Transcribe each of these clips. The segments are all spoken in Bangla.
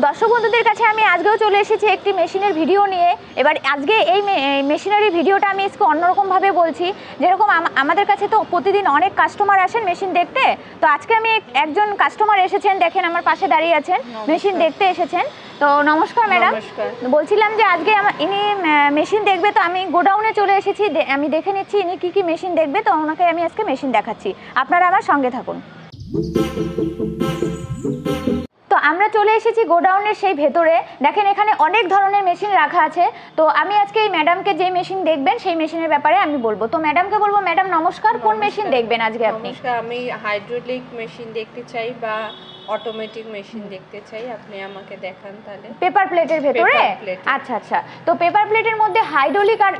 দর্শক বন্ধুদের কাছে আমি আজকেও চলে এসেছি একটি মেশিনের ভিডিও নিয়ে। এবার আজকে এই মেশিনারি ভিডিওটা আমি আজকে অন্যরকমভাবে বলছি। যেরকম আম- আমাদের কাছে তো প্রতিদিন অনেক কাস্টমার আসেন মেশিন দেখতে। তো আজকে আমি একজন কাস্টমার এসেছেন দেখেন আমার পাশে দাঁড়িয়ে আছেন মেশিন দেখতে এসেছেন। তো নমস্কার ম্যাডাম। বলছিলাম যে আজকে ইনি মেশিন দেখবে তো আমি গোডাউনে চলে এসেছি। আমি দেখে নিচ্ছি ইনি কী কী মেশিন দেখবে তো ওনাকে আমি আজকে মেশিন দেখাচ্ছি। আপনারা আমার সঙ্গে থাকুন। আমরা চলে এসেছি গোডাউনের সেই ভেতরে। দেখেন এখানে অনেক ধরনের মেশিন রাখা আছে। তো আমি আজকে এই ম্যাডামকে যে মেশিন দেখবেন সেই মেশিনের ব্যাপারে আমি বলব। তো ম্যাডামকে বলব ম্যাডাম নমস্কার কোন মেশিন দেখবেন আজকে আপনি? আমি হাইড্রোলিক মেশিন দেখতে চাই বা অটোমেটিক মেশিন দেখতে চাই। আপনি আমাকে দেখান তাহলে। পেপার প্লেটের ভেতরে। আচ্ছা আচ্ছা। তো পেপার প্লেটের মধ্যে হাইড্রোলিক আর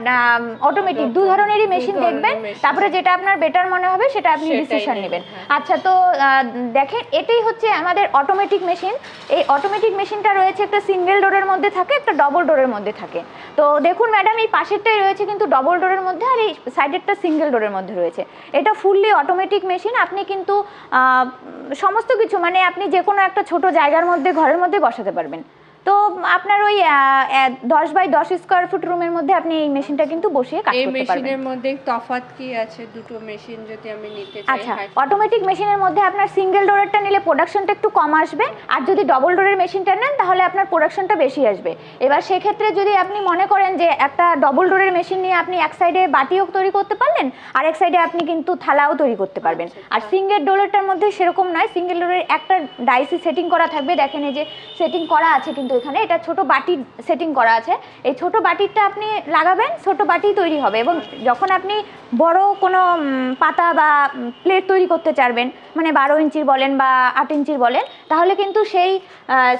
অটোমেটিক দু ধরনেরই মেশিন দেখবেন। তারপরে যেটা আপনার বেটার মনে হবে সেটা আপনি ডিসিশন নেবেন, নেবেন। হ্যাঁ। আচ্ছা তো দেখেন এটাই হচ্ছে আমাদের অটোমেটিক মেশিন এই অটোমেটিক মেশিনটা রয়েছে একটা সিঙ্গেল ডোরের মধ্যে থাকে, একটা ডবল ডোরের মধ্যে থাকে। তো দেখুন ম্যাডাম এই পাশেরটাই রয়েছে কিন্তু ডবল ডোরের মধ্যে আর এই সাইডেরটা সিঙ্গেল ডোরের মধ্যে রয়েছে। এটা ফুললি অটোমেটিক মেশিন আপনি কিন্তু সমস্ত কিছু মানে আপনি যে কোনো একটা ছোট জায়গার মধ্যে, ঘরের মধ্যে বসাতে পারবেন। তো আপনার ওই দশ বাই দশ স্কোয়ার ফুট রুমের মধ্যে আপনি এই মেশিনটা কিন্তু বসিয়ে কাজ করতে পারবেন। এই মেশিনের মধ্যে তফাৎ কি আছে? দুটো মেশিন যদি আমি নিতে চাই আচ্ছা অটোমেটিক মেশিনের মধ্যে আপনার সিঙ্গেল ডোরেরটা নিলে প্রোডাকশনটা একটু কম আসবে আর যদি ডবল ডোরের মেশিনটা নেন তাহলে আপনার প্রোডাকশনটা বেশি আসবে। এবার সেক্ষেত্রে যদি আপনি মনে করেন যে একটা ডবল ডোরের মেশিন নিয়ে আপনি এক সাইডে বাটিও তৈরি করতে পারলেন আর এক সাইডে আপনি কিন্তু থালাও তৈরি করতে পারবেন। আর সিঙ্গেল ডোরেরটার মধ্যে সেরকম নয় সিঙ্গেল ডোরের একটা ডাইসি সেটিং করা থাকবে। দেখেন এই যে সেটিং করা আছে কিন্তু এখানে এটা ছোট বাটি সেটিং করা আছে। এই ছোট বাটিরটা আপনি লাগাবেন, ছোট বাটি তৈরি হবে এবং যখন আপনি বড় কোনো পাতা বা প্লেট তৈরি করতে চাইবেন মানে বারো ইঞ্চির বলেন বা আট ইঞ্চির বলেন, তাহলে কিন্তু সেই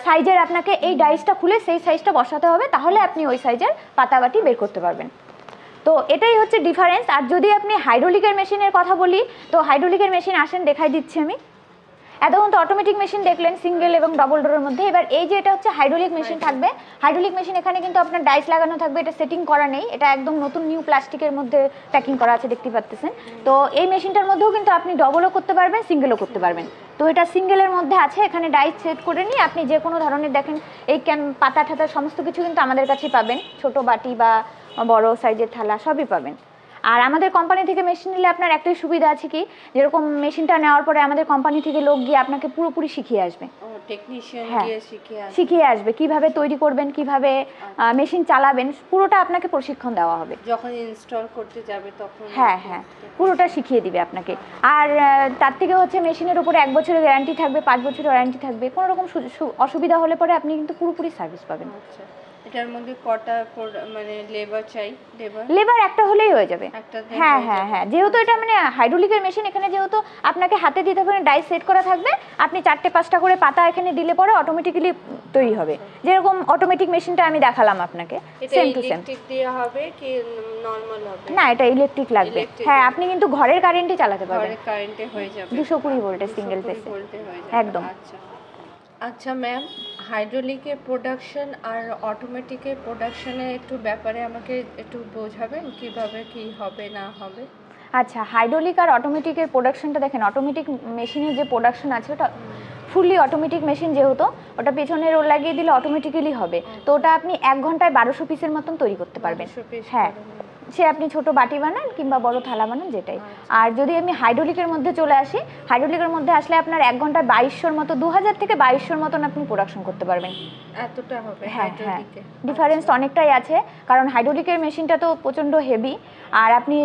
সাইজের আপনাকে এই ডাইসটা খুলে সেই সাইজটা বসাতে হবে, তাহলে আপনি ওই সাইজের পাতা বাটি বের করতে পারবেন। তো এটাই হচ্ছে ডিফারেন্স আর যদি আপনি হাইড্রোলিকের মেশিনের কথা বলি, তো হাইড্রোলিকের মেশিন আসেন দেখাই দিচ্ছি আমি। এতক্ষণ তো অটোমেটিক মেশিন দেখলেন সিঙ্গেল এবং ডবল ডোরের মধ্যে। এবার এই যে এটা হচ্ছে হাইড্রোলিক মেশিন থাকবে। হাইড্রোলিক মেশিন এখানে কিন্তু আপনার ডাইস লাগানো থাকবে এটা সেটিং করা নেই। এটা একদম নতুন নিউ প্লাস্টিকের মধ্যে প্যাকিং করা আছে দেখতে পাচ্ছেন। তো এই মেশিনটার মধ্যেও কিন্তু আপনি ডবলও করতে পারবেন সিঙ্গেলও করতে পারবেন। তো এটা সিঙ্গেলের মধ্যে আছে এখানে ডাইস সেট করে নিয়ে আপনি যে কোনো ধরনের দেখেন এই ক্যাম পাতা ঠাতা সমস্ত কিছু কিন্তু আমাদের কাছেই পাবেন। ছোট বাটি বা বড় সাইজের থালা সবই পাবেন। আর আমাদের কোম্পানি থেকে মেশিন নিলে আপনার একটাই সুবিধা আছে কি? যেরকম মেশিনটা নেওয়ার পরে আমাদের কোম্পানি থেকে লোক গিয়ে আপনাকে পুরোপুরি শিখিয়ে আসবে। হ্যাঁ। দিয়ে শিখে আসবে। শিখিয়ে আসবে কীভাবে তৈরি করবেন কীভাবে মেশিন চালাবেন পুরোটা আপনাকে প্রশিক্ষণ দেওয়া হবে। যখন ইনস্টল করতে যাবে তখন হ্যাঁ হ্যাঁ। পুরোটা শিখিয়ে দিবে আপনাকে। আর তার থেকে হচ্ছে মেশিনের উপরে এক বছরের গ্যারান্টি থাকবে পাঁচ বছরের ওয়ারেন্টি থাকবে। কোনো রকম অসুবিধা হলে পরে আপনি কিন্তু পুরোপুরি সার্ভিস পাবেন। আচ্ছা। এটার মধ্যে কটা মানে লেবার চাই লেবার? লেবার একটা হলেই হয়ে যাবে। হ্যাঁ হ্যাঁ হ্যাঁ যেহেতু এটা মানে হাইড্রোলিকের মেশিন এখানে যেহেতু আপনাকে হাতে দিতে পারেন ডাইস সেট করা থাকবে আপনি চারটে পাঁচটা করে পাতা এখানে দিলে পরে অটোমেটিক্যালি তৈরি হবে। যেরকম অটোমেটিক মেশিনটা আমি দেখালাম আপনাকে সেম টু সেম ইলেকট্রিক দিয়ে হবে কি নরমাল হবে? না এটা ইলেকট্রিক লাগবে। হ্যাঁ আপনি কিন্তু ঘরের কারেন্টই চালাতে পারবেন। ঘরে কারেন্টে হয়ে যাবে। দুশো কুড়ি ভোল্টের সিঙ্গেল 220 ভোল্টে হয়ে যাবে। একদম। আচ্ছা। আচ্ছা ম্যাম হাইড্রোলিকের প্রোডাকশন আর অটোমেটিকের প্রোডাকশনে একটু ব্যাপারে আমাকে একটু বোঝাবেন কীভাবে কি হবে না হবে? আচ্ছা হাইড্রোলিক আর অটোমেটিকের প্রোডাকশনটা দেখেন অটোমেটিক মেশিনের যে প্রোডাকশন আছে ওটা ফুললি অটোমেটিক মেশিন যেহেতু ওটা পেছনে রোল লাগিয়ে দিলে অটোমেটিক্যালি হবে। তো ওটা আপনি এক ঘন্টায় বারোশো পিসের মতন তৈরি করতে পারবেন। 1200 piece হ্যাঁ। সে আপনি ছোট বাটি বানান কিংবা বড় থালা বানান যেটাই। আচ্ছা। আর যদি আমি হাইড্রোলিকের মধ্যে চলে আসি হাইড্রোলিকের মধ্যে আসলে আপনার এক ঘন্টায় বাইশশোর মতো দু হাজার থেকে বাইশশোর মতন আপনি প্রোডাকশন করতে পারবেন। এতটা হবে হ্যাঁ হ্যাঁ। ডিফারেন্স অনেকটাই আছে কারণ হাইড্রোলিকের মেশিনটা তো প্রচণ্ড হেভি আর আপনি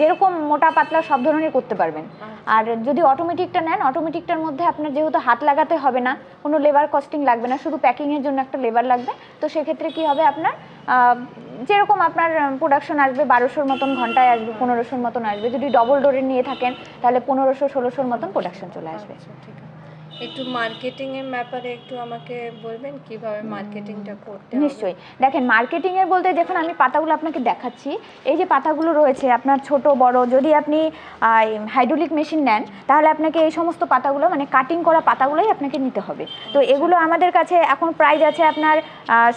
যেরকম মোটা পাতলা সব ধরনের করতে পারবেন। আর যদি অটোমেটিকটা নেন অটোমেটিকটার মধ্যে আপনার যেহেতু হাত লাগাতে হবে না কোনো লেবার কস্টিং লাগবে না শুধু প্যাকিংয়ের জন্য একটা লেবার লাগবে তো সেক্ষেত্রে কি হবে আপনার যেরকম আপনার প্রোডাকশন আসবে বারোশোর মতন, ঘন্টায় আসবে পনেরোশোর মতন আসবে। যদি ডবল ডোরের নিয়ে থাকেন, তাহলে পনেরোশো, ষোলোশোর মতন প্রোডাকশন চলে আসবে। আচ্ছা ঠিক আছে। একটু মার্কেটিং এর ব্যাপারে একটু আমাকে বলবেন কীভাবে মার্কেটিংটা করতে নিশ্চয়ই। দেখেন মার্কেটিং এর বলতে যখন আমি পাতাগুলো আপনাকে দেখাচ্ছি এই যে পাতাগুলো রয়েছে আপনার ছোট বড় যদি আপনি হাইড্রোলিক মেশিন নেন তাহলে আপনাকে এই সমস্ত পাতাগুলো মানে কাটিং করা পাতাগুলোই আপনাকে নিতে হবে। তো এগুলো আমাদের কাছে এখন প্রাইস আছে আপনার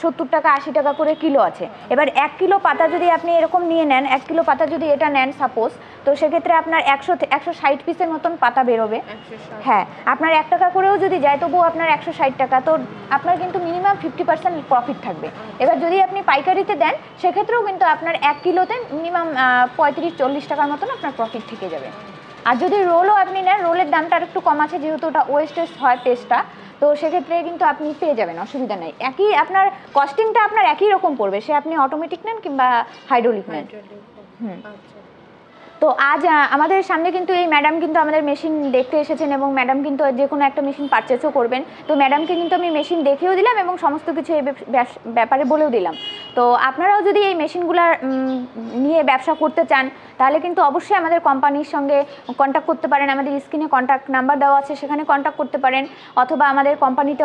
সত্তর টাকা আশি টাকা করে কিলো আছে। এবার এক কিলো পাতা যদি আপনি এরকম নিয়ে নেন এক কিলো পাতা যদি এটা নেন সাপোজ তো সেক্ষেত্রে আপনার একশো একশো ষাট পিসের মতন পাতা বেরোবে। হ্যাঁ আপনার এক টাকা টাকা করেও যদি যায় তবুও আপনার একশো ষাট টাকা। তো আপনার কিন্তু মিনিমাম ফিফটি পার্সেন্ট প্রফিট থাকবে। এবার যদি আপনি পাইকারিতে দেন সেক্ষেত্রেও কিন্তু আপনার এক কিলোতে মিনিমাম পঁয়ত্রিশ চল্লিশ টাকার মতন আপনার প্রফিট থেকে যাবে। আর যদি রোলও আপনি নেন রোলের দামটা আর একটু কম আছে যেহেতু ওটা ওয়েস্টেজ হয় পেস্টটা তো সেক্ষেত্রে কিন্তু আপনি পেয়ে যাবেন অসুবিধা নেই। একই আপনার কস্টিংটা আপনার একই রকম পড়বে সে আপনি অটোমেটিক নেন কিংবা হাইড্রোলিক নেন। হুম। তো আজ আমাদের সামনে কিন্তু এই ম্যাডাম কিন্তু আমাদের মেশিন দেখতে এসেছেন এবং ম্যাডাম কিন্তু যে কোনো একটা মেশিন পারচেসও করবেন। তো ম্যাডামকে কিন্তু আমি মেশিন দেখেও দিলাম এবং সমস্ত কিছু এই ব্যাপারে বলেও দিলাম। তো আপনারাও যদি এই মেশিনগুলার নিয়ে ব্যবসা করতে চান, তাহলে কিন্তু অবশ্যই আমাদের কোম্পানির সঙ্গে কন্ট্যাক্ট করতে পারেন। আমাদের স্ক্রিনে কন্ট্যাক্ট নাম্বার দেওয়া আছে, সেখানে কন্ট্যাক্ট করতে পারেন, অথবা আমাদের কোম্পানিতে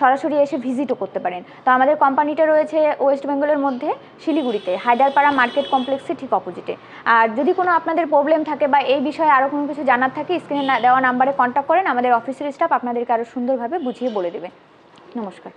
সরাসরি এসে ভিজিটও করতে পারেন। তো আমাদের কোম্পানিটা রয়েছে ওয়েস্ট বেঙ্গলের মধ্যে, শিলিগুড়িতে, হায়দারপাড়া মার্কেট কমপ্লেক্সে ঠিক অপোজিটে আর যদি কোনো আপনাদের প্রবলেম থাকে বা এই বিষয়ে আরও কোনো কিছু জানার থাকে, স্ক্রিনে দেওয়া নাম্বারে কন্ট্যাক্ট করেন, আমাদের অফিসের স্টাফ আপনাদেরকে আরও সুন্দরভাবে বুঝিয়ে বলে দেবে। নমস্কার।